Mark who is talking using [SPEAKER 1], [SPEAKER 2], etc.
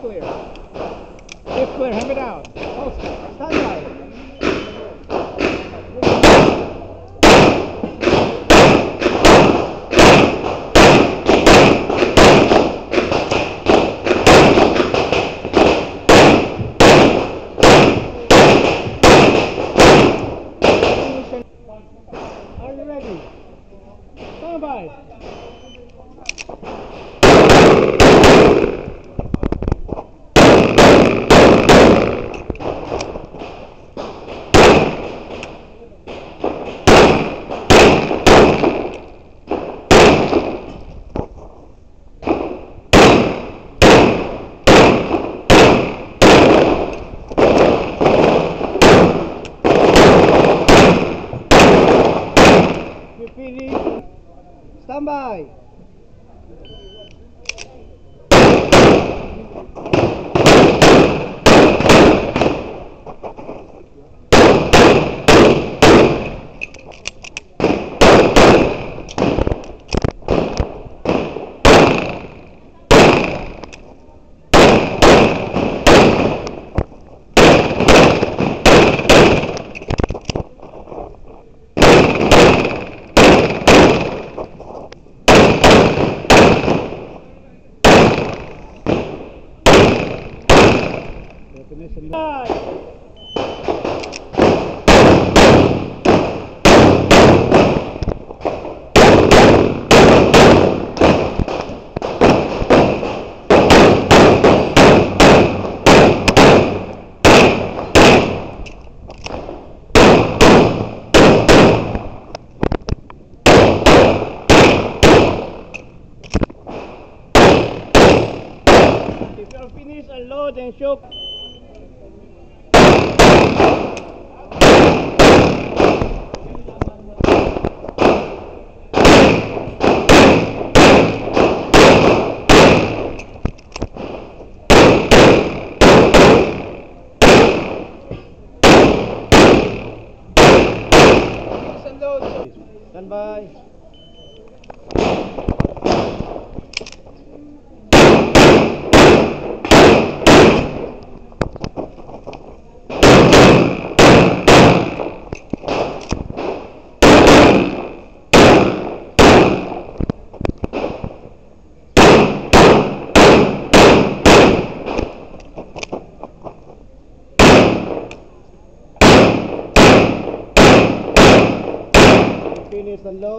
[SPEAKER 1] clear. Fifth clear, hammer down. Oh, stand by. Are you ready? Stand by. Finish. Stand by. Definition. You're finished, unload and shook. Stand by. Finish unload.